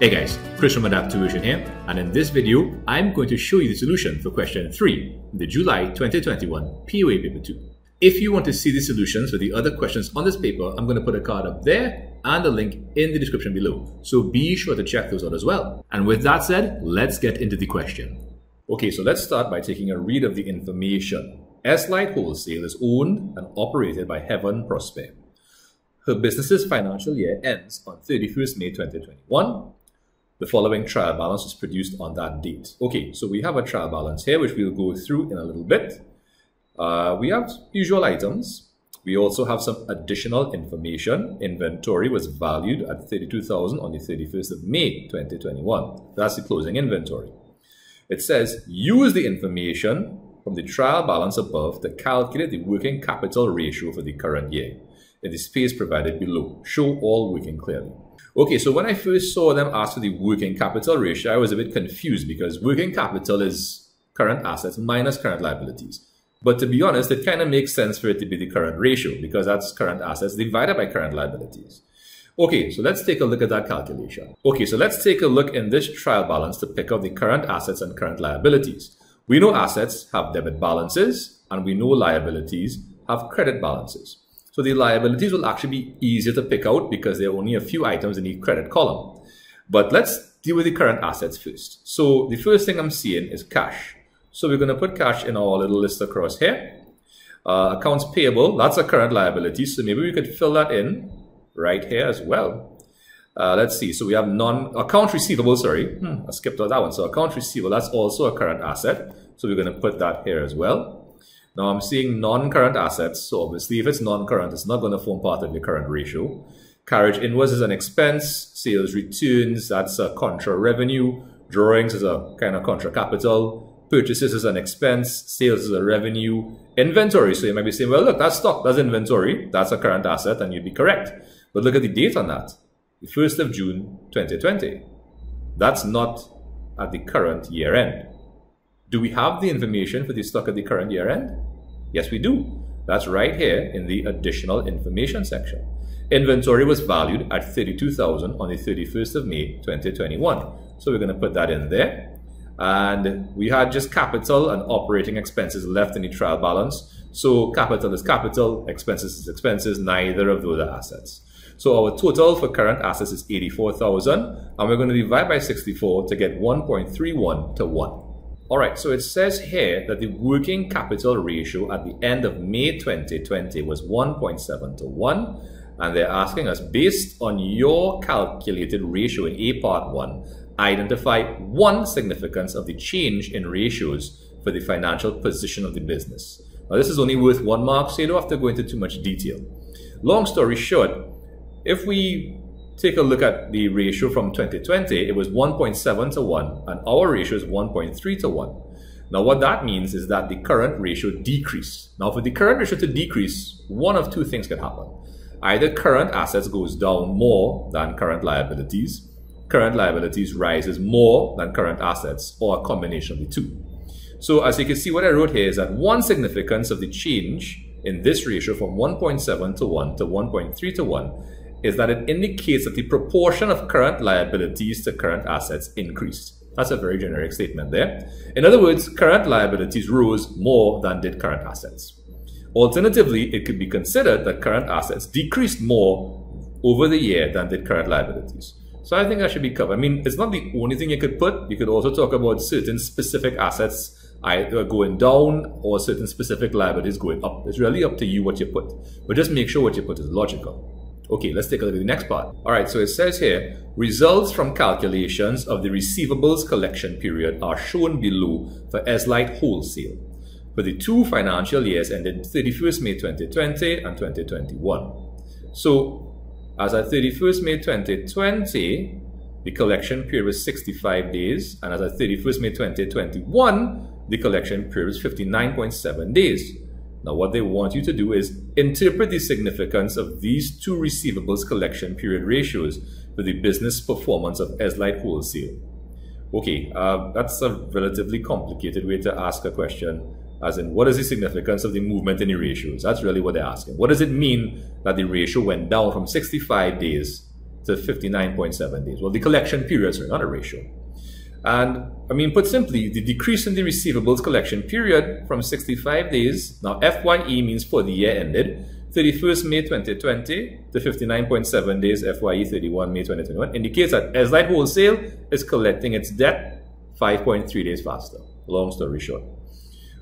Hey guys, Chris from Adapt Tuition here, and in this video, I'm going to show you the solution for question 3, the July 2021 POA Paper 2. If you want to see the solutions for the other questions on this paper, I'm going to put a card up there and a link in the description below, so be sure to check those out as well. And with that said, let's get into the question. Okay, so let's start by taking a read of the information. S-Light Wholesale is owned and operated by Heaven Prosper. Her business's financial year ends on 31st May 2021 the following trial balance is produced on that date. Okay, so we have a trial balance here, which we'll go through in a little bit. Uh, we have usual items. We also have some additional information. Inventory was valued at 32,000 on the 31st of May 2021. That's the closing inventory. It says use the information from the trial balance above to calculate the working capital ratio for the current year in the space provided below. Show all working clearly. Okay, so when I first saw them ask for the working capital ratio, I was a bit confused because working capital is current assets minus current liabilities. But to be honest, it kind of makes sense for it to be the current ratio because that's current assets divided by current liabilities. Okay, so let's take a look at that calculation. Okay, so let's take a look in this trial balance to pick up the current assets and current liabilities. We know assets have debit balances and we know liabilities have credit balances. So the liabilities will actually be easier to pick out because there are only a few items in the credit column. But let's deal with the current assets first. So the first thing I'm seeing is cash. So we're going to put cash in our little list across here. Uh, accounts payable, that's a current liability. So maybe we could fill that in right here as well. Uh, let's see. So we have non account receivable. Sorry, hmm, I skipped out that one. So account receivable, that's also a current asset. So we're going to put that here as well. Now I'm seeing non-current assets, so obviously if it's non-current, it's not going to form part of the current ratio. Carriage inwards is an expense, sales returns, that's a contra revenue, drawings is a kind of contra capital, purchases is an expense, sales is a revenue, inventory. So you might be saying, well, look, that's stock, that's inventory, that's a current asset, and you'd be correct. But look at the date on that, the 1st of June 2020. That's not at the current year end. Do we have the information for the stock at the current year end? Yes, we do. That's right here in the additional information section. Inventory was valued at 32,000 on the 31st of May 2021. So we're going to put that in there. And we had just capital and operating expenses left in the trial balance. So capital is capital, expenses is expenses, neither of those are assets. So our total for current assets is 84,000 and we're going to divide by 64 to get 1.31 to 1. All right, so it says here that the working capital ratio at the end of May 2020 was 1.7 to 1. And they're asking us, based on your calculated ratio in A part 1, identify one significance of the change in ratios for the financial position of the business. Now, this is only worth one mark, so you don't have to go into too much detail. Long story short, if we take a look at the ratio from 2020, it was 1.7 to 1, and our ratio is 1.3 to 1. Now, what that means is that the current ratio decreased. Now, for the current ratio to decrease, one of two things can happen. Either current assets goes down more than current liabilities, current liabilities rises more than current assets, or a combination of the two. So as you can see, what I wrote here is that one significance of the change in this ratio from 1.7 to 1 to 1.3 to 1 is that it indicates that the proportion of current liabilities to current assets increased. That's a very generic statement there. In other words, current liabilities rose more than did current assets. Alternatively, it could be considered that current assets decreased more over the year than did current liabilities. So I think that should be covered. I mean, it's not the only thing you could put. You could also talk about certain specific assets either going down or certain specific liabilities going up. It's really up to you what you put. But just make sure what you put is logical. Okay, let's take a look at the next part. All right, so it says here, results from calculations of the receivables collection period are shown below for S-Light Wholesale for the two financial years ended 31st May 2020 and 2021. So, as at 31st May 2020, the collection period was 65 days, and as at 31st May 2021, the collection period was 59.7 days. Now, what they want you to do is interpret the significance of these two receivables collection period ratios for the business performance of S-Light Wholesale. Okay, uh, that's a relatively complicated way to ask a question, as in, what is the significance of the movement in the ratios? That's really what they're asking. What does it mean that the ratio went down from 65 days to 59.7 days. Well, the collection periods are not a ratio. And I mean, put simply, the decrease in the receivables collection period from 65 days, now FYE means for the year ended, 31st May 2020 to 59.7 days FYE 31 May 2021 indicates that Ezlite Wholesale is collecting its debt 5.3 days faster. Long story short.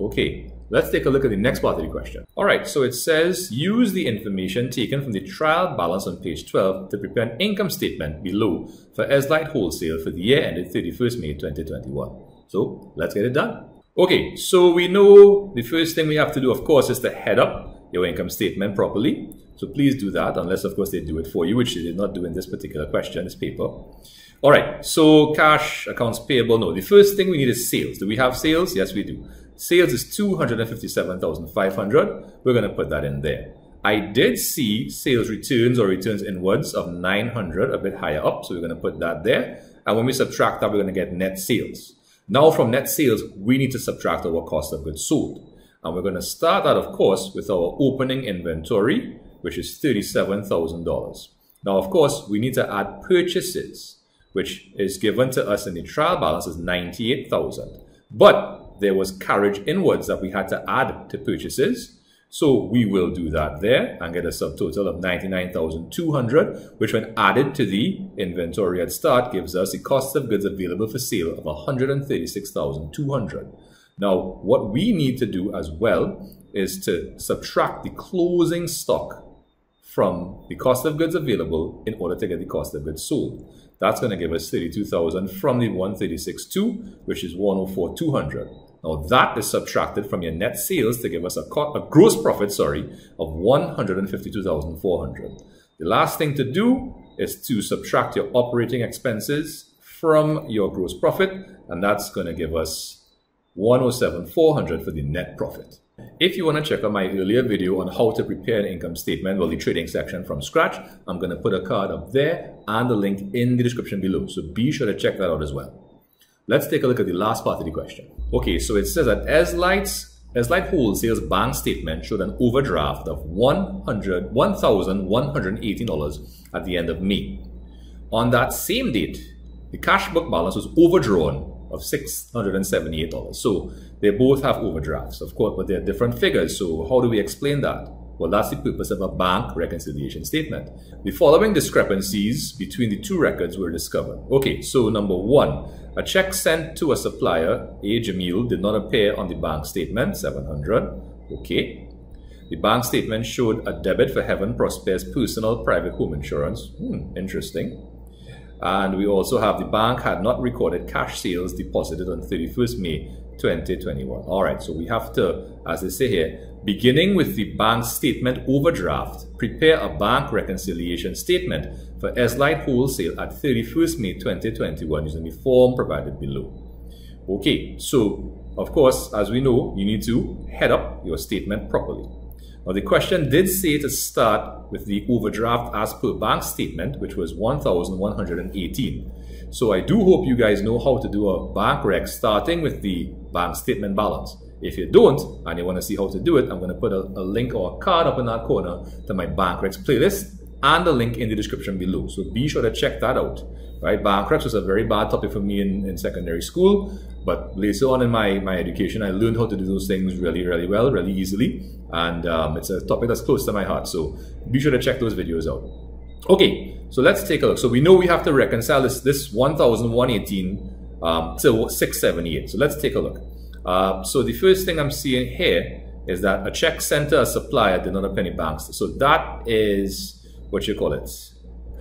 Okay, let's take a look at the next part of the question. All right, so it says use the information taken from the trial balance on page 12 to prepare an income statement below for Ezlite Wholesale for the year ended 31st May 2021. So let's get it done. Okay, so we know the first thing we have to do, of course, is to head up your income statement properly. So please do that, unless of course they do it for you, which they did not do in this particular question, this paper. All right, so cash, accounts payable, no. The first thing we need is sales. Do we have sales? Yes, we do. Sales is 257,500. We're going to put that in there. I did see sales returns or returns inwards of 900, a bit higher up. So we're going to put that there. And when we subtract that, we're going to get net sales. Now from net sales, we need to subtract our cost of goods sold. And we're going to start that, of course, with our opening inventory, which is $37,000. Now, of course, we need to add purchases, which is given to us in the trial balance as 98,000. But there was carriage inwards that we had to add to purchases. So we will do that there and get a subtotal of 99,200, which when added to the inventory at start gives us the cost of goods available for sale of 136,200. Now, what we need to do as well is to subtract the closing stock from the cost of goods available in order to get the cost of goods sold. That's going to give us 32,000 from the 136.2, which is 104,200. Now that is subtracted from your net sales to give us a, a gross profit, sorry, of 152,400. The last thing to do is to subtract your operating expenses from your gross profit, and that's going to give us 107,400 for the net profit. If you want to check out my earlier video on how to prepare an income statement, well, the trading section from scratch, I'm going to put a card up there and the link in the description below. So be sure to check that out as well. Let's take a look at the last part of the question. Okay, so it says that Ezlite's Ezlite Wholesale's bank statement showed an overdraft of $1,118 at the end of May. On that same date, the cash book balance was overdrawn of $678. So they both have overdrafts, of course, but they're different figures. So how do we explain that? Well, that's the purpose of a bank reconciliation statement. The following discrepancies between the two records were discovered. Okay, so number one, a check sent to a supplier, A. Jamil, did not appear on the bank statement, 700. Okay. The bank statement showed a debit for Heaven Prosper's personal private home insurance. Hmm, interesting. And we also have the bank had not recorded cash sales deposited on 31st May 2021. All right, so we have to, as they say here, beginning with the bank statement overdraft, prepare a bank reconciliation statement for Ezlite Wholesale at 31st May 2021 using the form provided below. Okay, so of course, as we know, you need to head up your statement properly. Now the question did say to start with the overdraft as per bank statement, which was 1,118. So I do hope you guys know how to do a bank rec starting with the bank statement balance. If you don't, and you want to see how to do it, I'm going to put a, a link or a card up in that corner to my bank recs playlist and the link in the description below. So be sure to check that out. Right, bank recs was a very bad topic for me in, in secondary school, but later on in my, my education, I learned how to do those things really, really well, really easily. And um, it's a topic that's close to my heart. So be sure to check those videos out. Okay, so let's take a look. So we know we have to reconcile this, this 1,118 um, to 678. So let's take a look. Uh, so the first thing I'm seeing here is that a check sent to a supplier did not have any banks. So that is what you call it.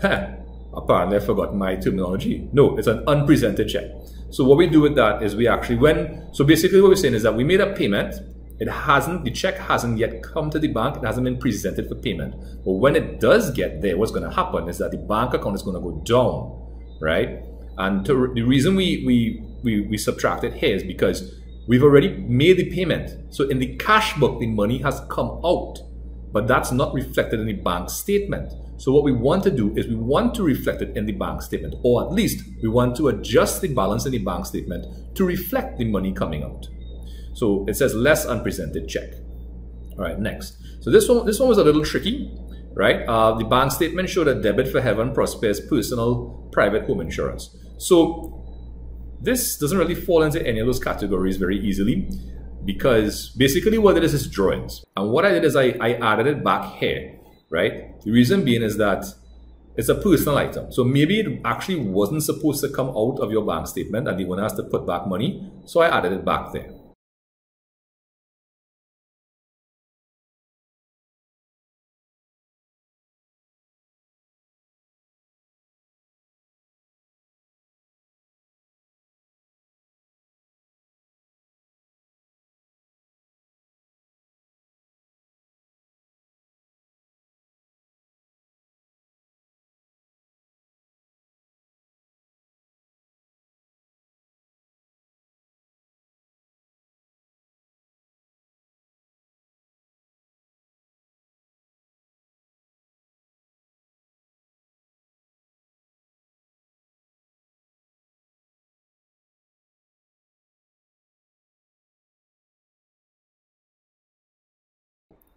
Huh. Apparently I forgot my terminology. No, it's an unpresented check. So what we do with that is we actually, when, so basically what we're saying is that we made a payment, it hasn't, the check hasn't yet come to the bank, it hasn't been presented for payment. But when it does get there, what's going to happen is that the bank account is going to go down, right? And to, the reason we, we, we, we subtract it here is because we've already made the payment. So in the cash book, the money has come out, but that's not reflected in the bank statement. So what we want to do is we want to reflect it in the bank statement, or at least we want to adjust the balance in the bank statement to reflect the money coming out. So it says less unpresented check. All right, next. So this one, this one was a little tricky, right? Uh, the bank statement showed a debit for Heaven Prosper's personal private home insurance. So this doesn't really fall into any of those categories very easily because basically what it is is drawings. And what I did is I, I added it back here, right? The reason being is that it's a personal item. So maybe it actually wasn't supposed to come out of your bank statement and the owner has to put back money. So I added it back there.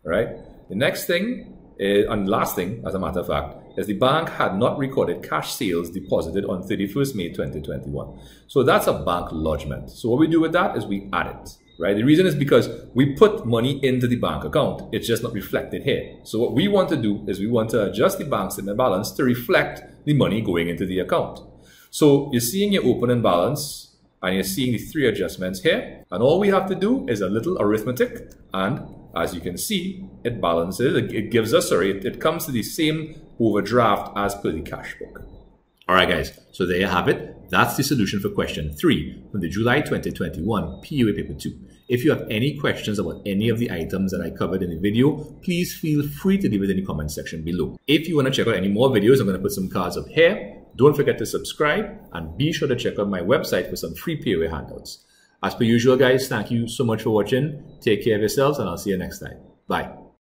Right? The next thing, is, and last thing, as a matter of fact, is the bank had not recorded cash sales deposited on 31st May 2021. So that's a bank lodgement. So what we do with that is we add it, right? The reason is because we put money into the bank account. It's just not reflected here. So what we want to do is we want to adjust the bank statement balance to reflect the money going into the account. So you're seeing your opening balance and you're seeing the three adjustments here. And all we have to do is a little arithmetic and as you can see, it balances, it gives us, sorry, it, it comes to the same overdraft as per the cash book. All right, guys, so there you have it. That's the solution for question three from the July 2021 POA paper two. If you have any questions about any of the items that I covered in the video, please feel free to leave it in the comment section below. If you want to check out any more videos, I'm going to put some cards up here. Don't forget to subscribe and be sure to check out my website for some free POA handouts. As per usual, guys, thank you so much for watching. Take care of yourselves, and I'll see you next time. Bye.